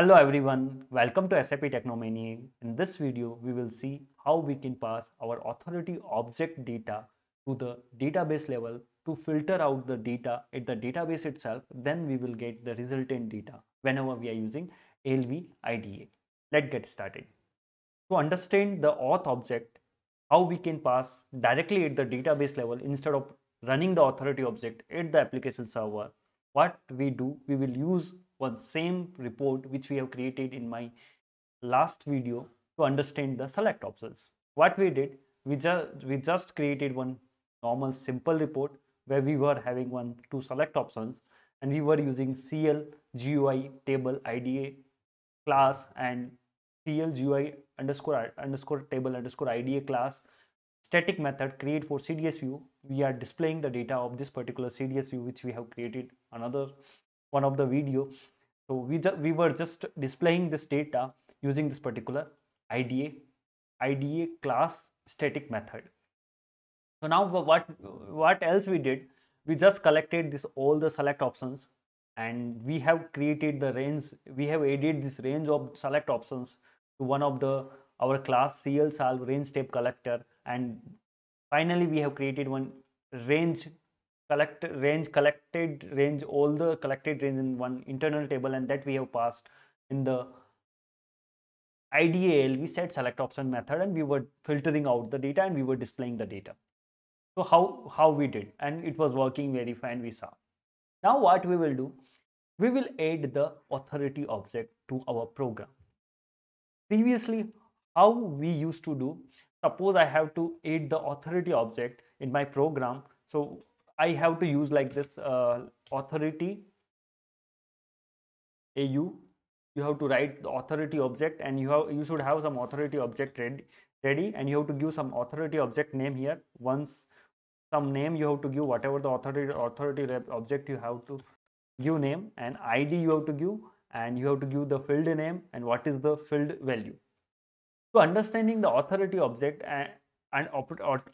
Hello everyone, welcome to SAP Technomaniac. In this video, we will see how we can pass our authority object data to the database level to filter out the data at the database itself. Then we will get the resultant data whenever we are using ALV IDA. Let's get started. To understand the auth object, how we can pass directly at the database level instead of running the authority object at the application server, what we do, we will use one same report which we have created in my last video to understand the select options. What we did, we just we just created one normal simple report where we were having one two select options and we were using CL GUI table IDA class and CL GUI underscore underscore table underscore IDA class static method create for CDS view. We are displaying the data of this particular CDS view which we have created another one of the video. So we, we were just displaying this data using this particular IDA, IDA class static method. So now what, what else we did? We just collected this all the select options and we have created the range, we have added this range of select options to one of the our class CL SALV range tab collector and finally we have created one range collect range collected range all the collected range in one internal table and that we have passed in the IDAL we set select option method and we were filtering out the data and we were displaying the data. So how how we did and it was working very fine we saw. Now what we will do we will add the authority object to our program. Previously how we used to do suppose I have to add the authority object in my program so I have to use like this uh, authority AU. You have to write the authority object and you have you should have some authority object ready, ready and you have to give some authority object name here. Once some name you have to give whatever the authority authority object you have to give name and ID you have to give and you have to give the field name and what is the field value. So understanding the authority object and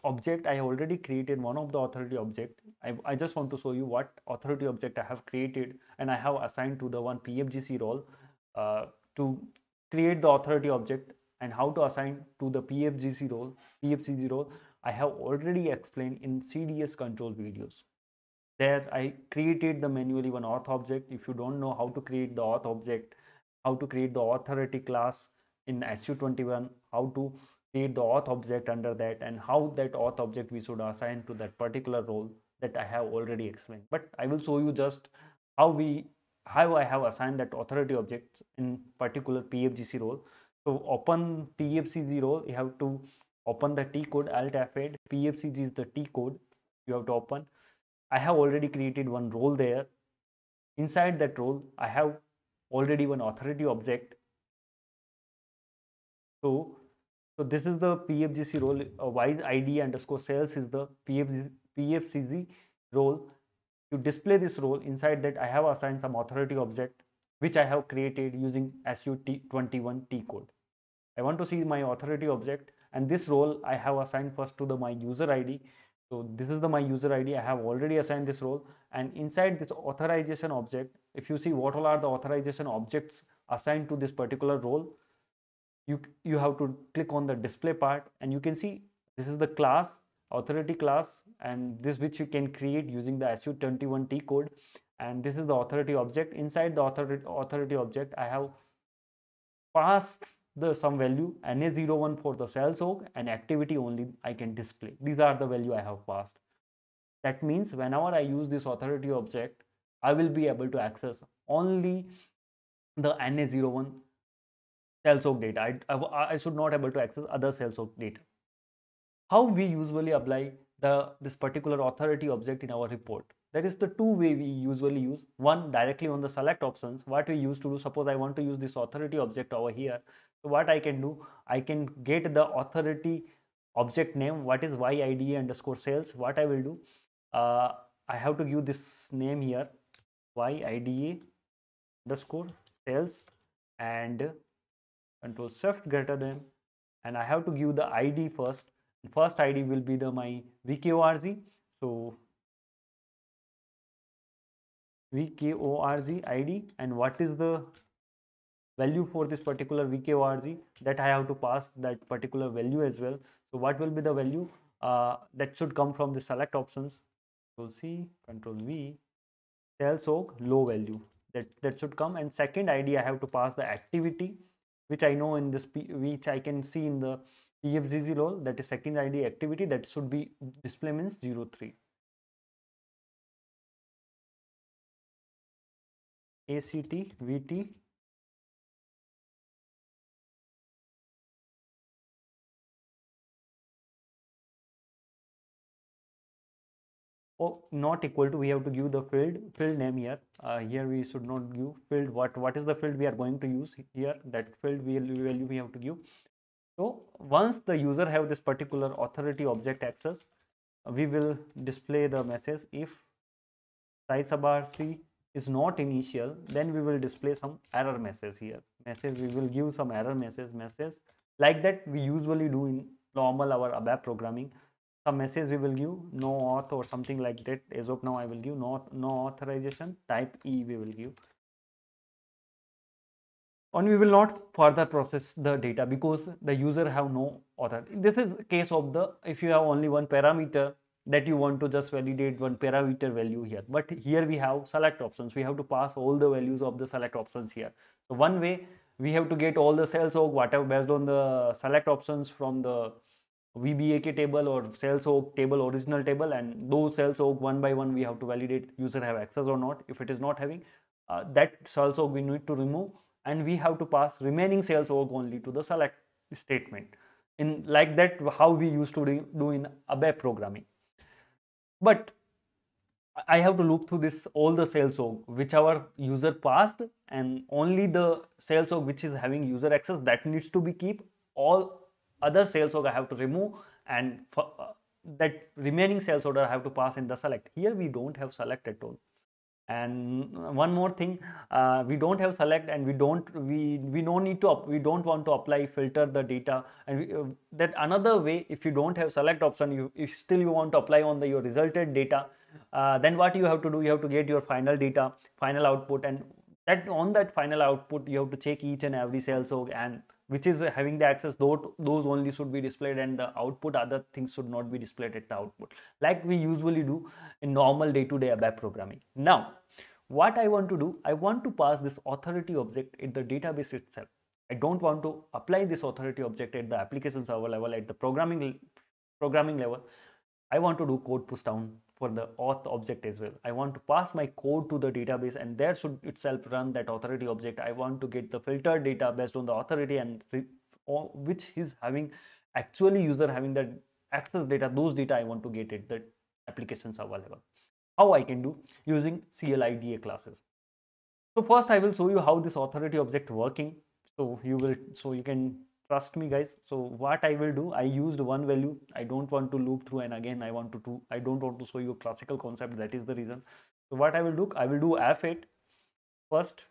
object i already created one of the authority object. I, I just want to show you what authority object i have created and i have assigned to the one pfgc role uh, to create the authority object and how to assign to the pfgc role pfgc role i have already explained in cds control videos. There i created the manually one auth object. If you don't know how to create the auth object how to create the authority class in su21 how to create the auth object under that and how that auth object we should assign to that particular role that I have already explained. But I will show you just how we how I have assigned that authority object in particular PFGC role. So open PFCG role, you have to open the T code alt F8. PFCG is the T code you have to open. I have already created one role there. Inside that role, I have already one authority object. So so this is the PFGC role, uh, wise ID underscore sales is the PFCG role. To display this role, inside that I have assigned some authority object, which I have created using SU21 T code. I want to see my authority object and this role I have assigned first to the my user ID. So this is the my user ID. I have already assigned this role and inside this authorization object, if you see what all are the authorization objects assigned to this particular role, you you have to click on the display part and you can see this is the class authority class and this which you can create using the su21t code. And this is the authority object. Inside the authority authority object i have passed the some value na01 for the sales org and activity only i can display. These are the value i have passed. That means whenever i use this authority object i will be able to access only the na01 sales data. I, I, I, should not able to access other sales of data. How we usually apply the this particular authority object in our report. That is the two way we usually use. One directly on the select options. What we used to do. Suppose I want to use this authority object over here. So what I can do, I can get the authority object name. What is YIDA underscore sales. What I will do, uh, I have to give this name here. YIDA underscore sales and control shift greater than and I have to give the ID first. First ID will be the my VKORG so VKORG ID and what is the value for this particular vkorg that i have to pass that particular value as well. So what will be the value? Uh, that should come from the select options. Control c control v sales org low value. That that should come. And second id i have to pass the activity which i know in this which i can see in the pfcg role that is second id activity that should be display means 03 act vt oh not equal to we have to give the field field name here. Uh, here we should not give field what what is the field we are going to use here? That field value we have to give. So once the user have this particular authority object access we will display the message. If sy-subrc is not initial then we will display some error message here. Message we will give some error message message like that we usually do in normal our ABAP programming some message we will give no auth or something like that. As of now i will give not no authorization. Type e we will give. And we will not further process the data because the user have no author this is case of the if you have only one parameter that you want to just validate one parameter value here. But here we have select options. We have to pass all the values of the select options here. So one way we have to get all the cells or whatever based on the select options from the VBAK table or sales org table, original table, and those sales org one by one we have to validate user have access or not. If it is not having, uh, that sales org we need to remove and we have to pass remaining sales org only to the select statement. In like that, how we used to do in ABAP programming. But I have to loop through this all the sales org which our user passed and only the sales org which is having user access that needs to be keep all other sales order I have to remove and for, uh, that remaining sales order I have to pass in the select. Here we don't have select at all. And one more thing, uh, we don't have select and we don't we we don't need to we don't want to apply filter the data and we, uh, that another way if you don't have select option you if still you want to apply on the your resulted data uh, then what you have to do you have to get your final data final output and that on that final output you have to check each and every cell so and which is having the access those, those only should be displayed and the output other things should not be displayed at the output like we usually do in normal day-to-day -day ABAP programming. Now what I want to do I want to pass this authority object in the database itself. I don't want to apply this authority object at the application server level at the programming programming level. I want to do code push down for the auth object as well. I want to pass my code to the database and there should itself run that authority object. I want to get the filtered data based on the authority and which is having actually user having that access data, those data I want to get at the application server level. How I can do using CLIDA classes. So first I will show you how this authority object working. So you will, so you can trust me guys. So what i will do i used one value. I don't want to loop through and again i want to do i don't want to show you a classical concept. That is the reason. So what i will do i will do f8 first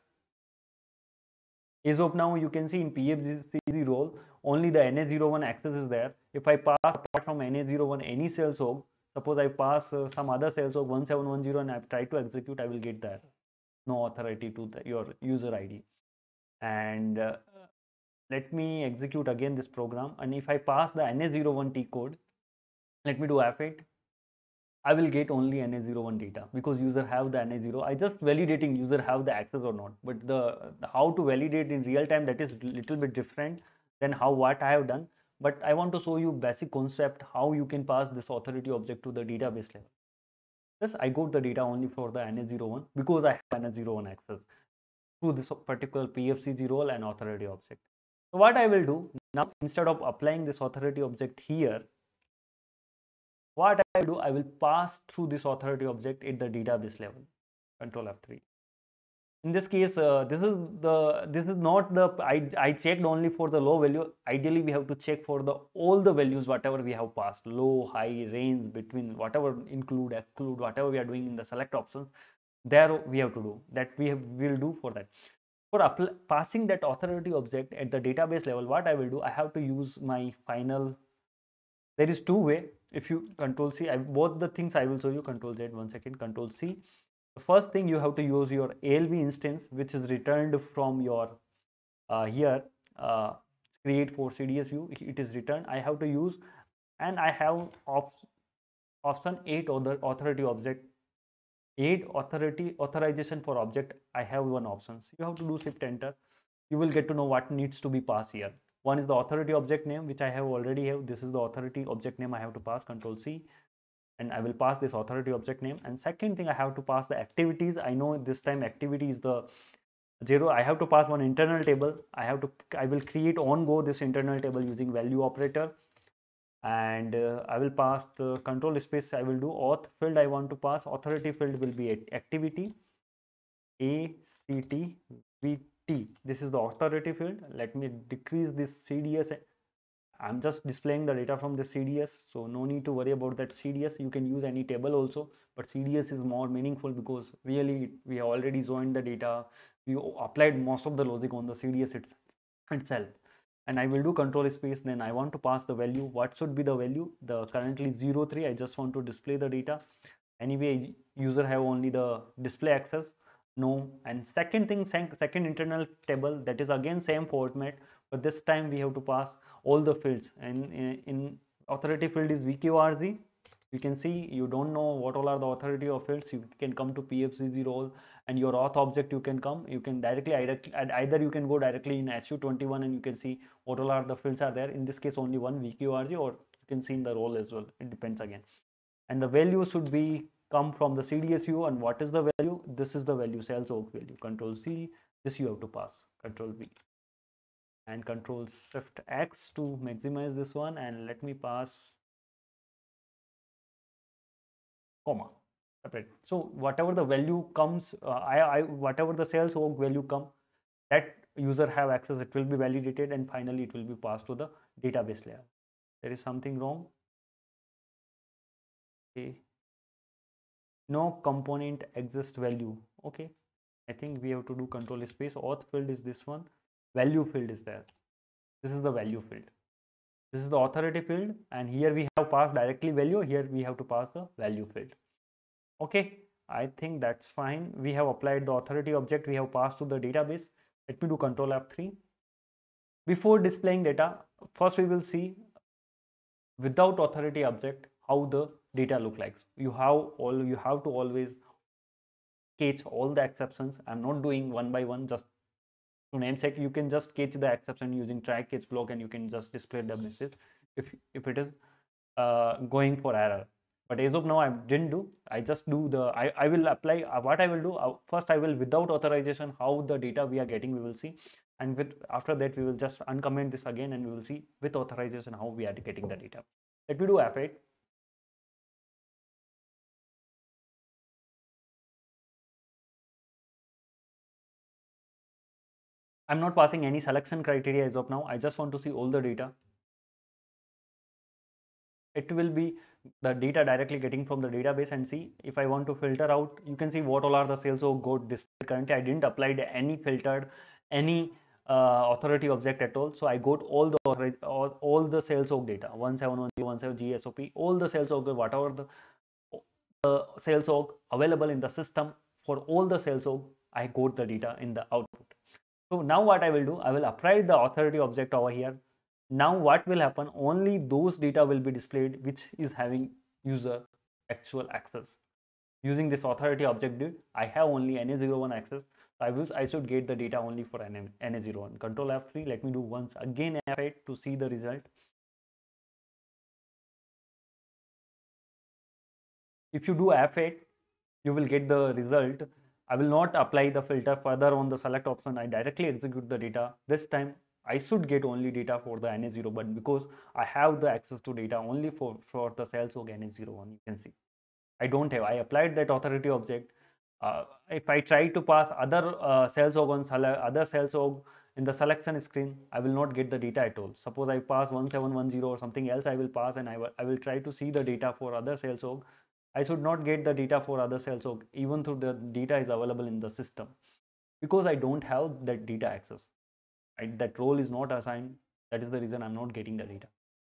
as of now. You can see in pfcg role only the na01 access is there. If i pass apart from na01 any sales org suppose i pass uh, some other sales org 1710 and i try to execute i will get that. No authority to the, your user id and uh, let me execute again this program and if I pass the NA01T code, let me do F8, I will get only NA01 data because user have the NA0. I just validating user have the access or not, but the, the how to validate in real time that is little bit different than how what I have done. But I want to show you basic concept how you can pass this authority object to the database level. Yes, I got the data only for the NA01 because I have NA01 access to this particular PFC role and authority object. So what I will do now instead of applying this authority object here, what I do, I will pass through this authority object at the database level, control F3. In this case, uh, this is the this is not the I, I checked only for the low value. Ideally, we have to check for the all the values whatever we have passed, low, high, range, between, whatever include, exclude, whatever we are doing in the select options. There we have to do that we have, will do for that for passing that authority object at the database level what i will do i have to use my final there is two way. If you control c I, both the things i will show you control z one second control c. The first thing you have to use your alv instance which is returned from your uh, here uh, create for CDS view, it is returned. I have to use and I have op option 8 other authority object 8 authority authorization for object I have one options. You have to do shift enter. You will get to know what needs to be passed here. One is the authority object name which I have already have. This is the authority object name I have to pass control C and I will pass this authority object name and second thing I have to pass the activities I know this time activity is the zero I have to pass one internal table I have to I will create on go this internal table using value operator and uh, I will pass the control space. I will do auth field. I want to pass. Authority field will be activity. ACT VT this is the authority field. Let me decrease this CDS I'm just displaying the data from the CDS so no need to worry about that CDS you can use any table also but CDS is more meaningful because really we have already joined the data. We applied most of the logic on the CDS itself and I will do control space then I want to pass the value. What should be the value? The currently 03 I just want to display the data. Anyway user have only the display access no. And second thing second internal table that is again same format but this time we have to pass all the fields. And in, in authority field is vkorg you can see you don't know what all are the authority of fields. You can come to pfcg role and your auth object you can come. You can directly either you can go directly in su21 and you can see what all are the fields are there. In this case only one vkorg or you can see in the role as well. It depends again. And the value should be come from the cds view and what is the value? This is the value sales org value. Control c this you have to pass. Control v. And control shift x to maximize this one and let me pass comma separate. So whatever the value comes uh, I, I whatever the sales org value come that user have access it will be validated and finally it will be passed to the database layer. There is something wrong? Okay. No component exist value. Okay. I think we have to do control space. Auth field is this one. Value field is there. This is the value field. This is the authority field and here we have passed directly value. Here we have to pass the value field okay i think that's fine. We have applied the authority object. We have passed to the database. Let me do control F3 before displaying data first we will see without authority object how the data look like. You have all you have to always catch all the exceptions. I'm not doing one by one just to namesake. You can just catch the exception using try catch block and you can just display the message if if it is uh, going for error but as of now i didn't do i just do the i, I will apply uh, what i will do uh, first i will without authorization how the data we are getting we will see and with after that we will just uncomment this again and we will see with authorization how we are getting the data let me do f8 I'm not passing any selection criteria as of now. I just want to see all the data. It will be the data directly getting from the database and see if I want to filter out, you can see what all are the sales of good display. Currently, I didn't apply any filtered, any uh, authority object at all. So I got all the all, all the sales of data 171017 GSOP, all the sales of whatever the, the sales of available in the system for all the sales of I got the data in the output. So now what I will do, I will apply the authority object over here now what will happen? Only those data will be displayed which is having user actual access. Using this authority object i have only na01 access. I wish i should get the data only for na01 control f3 let me do once again f8 to see the result. If you do f8 you will get the result. I will not apply the filter further on the select option. I directly execute the data. This time I should get only data for the NA0 but because I have the access to data only for, for the of NA01 you can see. I don't have, I applied that authority object. Uh, if I try to pass other uh, sales org on other sales org in the selection screen, I will not get the data at all. Suppose I pass 1710 or something else I will pass and I will, I will try to see the data for other sales org. I should not get the data for other sales org even though the data is available in the system because I don't have that data access right that role is not assigned that is the reason i'm not getting the data.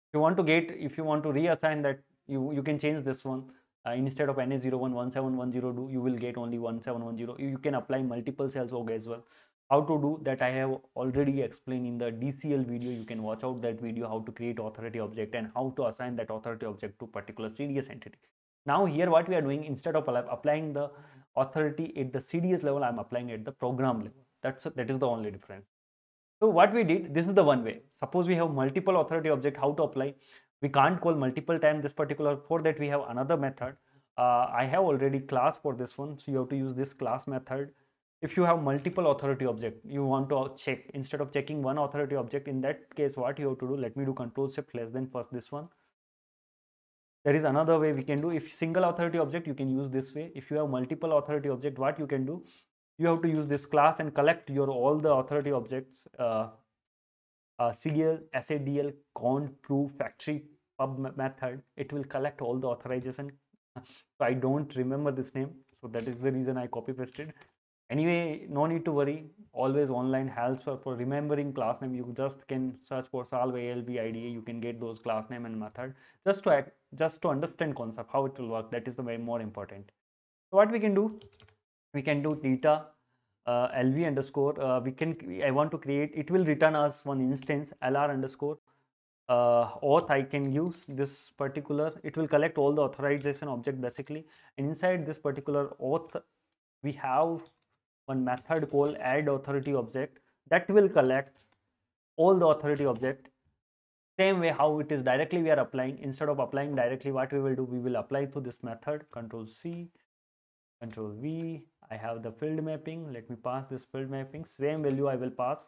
If you want to get if you want to reassign that you you can change this one. Uh, instead of na01 1710 do you will get only 1710 you, you can apply multiple sales org as well. How to do that i have already explained in the dcl video. You can watch out that video how to create authority object and how to assign that authority object to particular cds entity. Now here what we are doing instead of applying the authority at the cds level i'm applying at the program level. That's that is the only difference so what we did this is the one way. Suppose we have multiple authority object how to apply. We can't call multiple time this particular for that we have another method. Uh, i have already class for this one so you have to use this class method. If you have multiple authority object you want to check instead of checking one authority object in that case what you have to do let me do control shift less than first this one. There is another way we can do. If single authority object you can use this way. If you have multiple authority object what you can do you have to use this class and collect your all the authority objects uh, uh, CL, SADL, con, proof, factory, pub method. It will collect all the authorization. so I don't remember this name. So that is the reason I copy pasted anyway no need to worry. Always online helps for, for remembering class name. You just can search for solve alv ida you can get those class name and method. Just to act, just to understand concept how it will work. That is the way more important. So what we can do we can do theta uh, lv underscore uh, we can i want to create it will return us one instance lr underscore. Uh, auth I can use this particular it will collect all the authorization object basically. And inside this particular auth we have one method called add authority object that will collect all the authority object. Same way how it is directly we are applying instead of applying directly what we will do we will apply to this method control c control v i have the field mapping. Let me pass this field mapping. Same value i will pass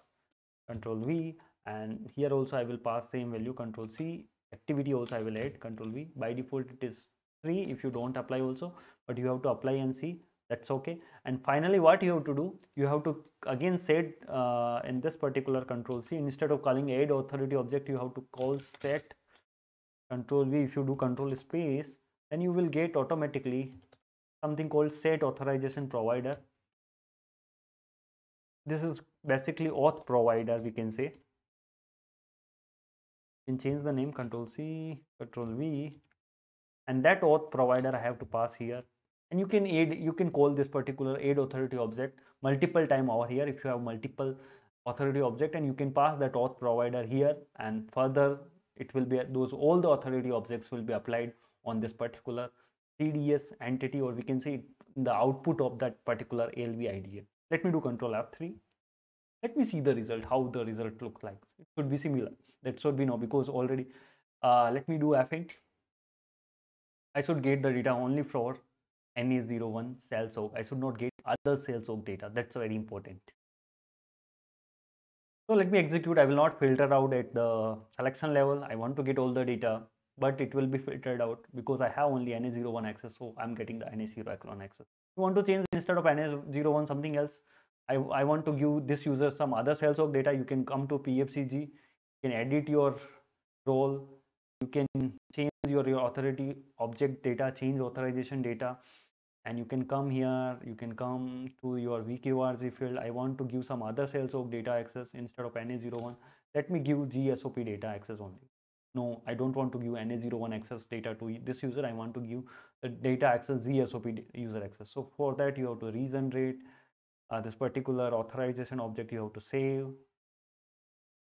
control v and here also i will pass same value control c. Activity also i will add control v. By default it is 3 if you don't apply also but you have to apply and see. That's okay. And finally what you have to do you have to again set uh, in this particular control c instead of calling add authority object you have to call set control v. If you do control space then you will get automatically something called set authorization provider. This is basically auth provider we can say. Can change the name control c control v and that auth provider i have to pass here. And you can add you can call this particular add authority object multiple time over here. If you have multiple authority object and you can pass that auth provider here and further it will be those all the authority objects will be applied on this particular CDS entity or we can say the output of that particular ALV IDA. Let me do control F3. Let me see the result, how the result looks like. It should be similar. That should be no because already, uh, let me do F8. I should get the data only for NA01 sales org. I should not get other sales org data. That's very important. So let me execute. I will not filter out at the selection level. I want to get all the data, but it will be filtered out because I have only NA01 access. So I'm getting the na0 1 access. You want to change instead of NA01 something else. I, I want to give this user some other cells of data. You can come to PFCG. You can edit your role. You can change your, your authority object data, change authorization data and you can come here you can come to your vkorg field i want to give some other cells of data access instead of na01 let me give gsop data access only no i don't want to give na01 access data to this user i want to give the data access gsop user access so for that you have to regenerate uh, this particular authorization object you have to save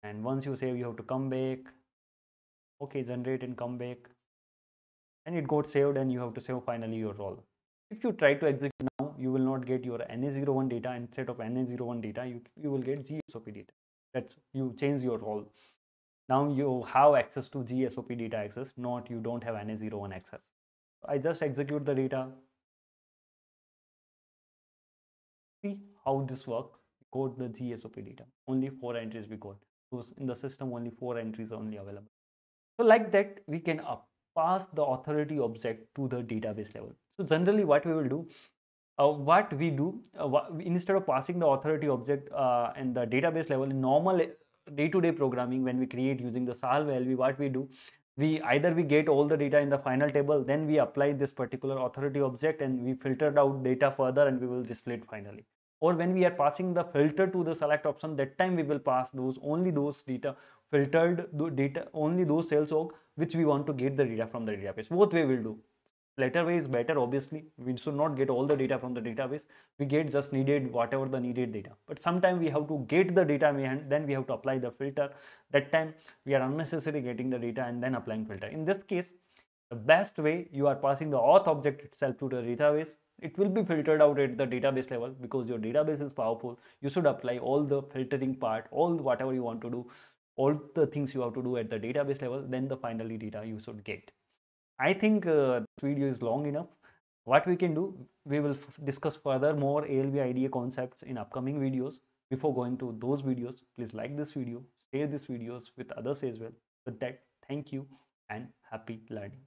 and once you save you have to come back okay generate and come back and it got saved and you have to save finally your role if you try to execute now, you will not get your NA01 data. Instead of NA01 data, you, you will get GSOP data. That's you change your role. Now you have access to GSOP data access, not you don't have NA01 access. I just execute the data. See how this works. Got the GSOP data. Only four entries we got. So in the system, only four entries are only available. So like that, we can pass the authority object to the database level. So generally what we will do, uh, what we do, uh, instead of passing the authority object uh, in the database level, in normal day-to-day -day programming, when we create using the Solve LV, what we do, we either we get all the data in the final table, then we apply this particular authority object and we filtered out data further and we will display it finally. Or when we are passing the filter to the select option that time we will pass those only those data filtered data only those cells which we want to get the data from the database. Both way will do later way is better obviously. We should not get all the data from the database. We get just needed whatever the needed data. But sometime we have to get the data and then we have to apply the filter. That time we are unnecessarily getting the data and then applying filter. In this case the best way you are passing the auth object itself to the database it will be filtered out at the database level because your database is powerful. You should apply all the filtering part all whatever you want to do all the things you have to do at the database level then the finally data you should get I think uh, this video is long enough. What we can do, we will discuss further more ALV IDA concepts in upcoming videos. Before going to those videos, please like this video, share these videos with others as well. With that, thank you and happy learning.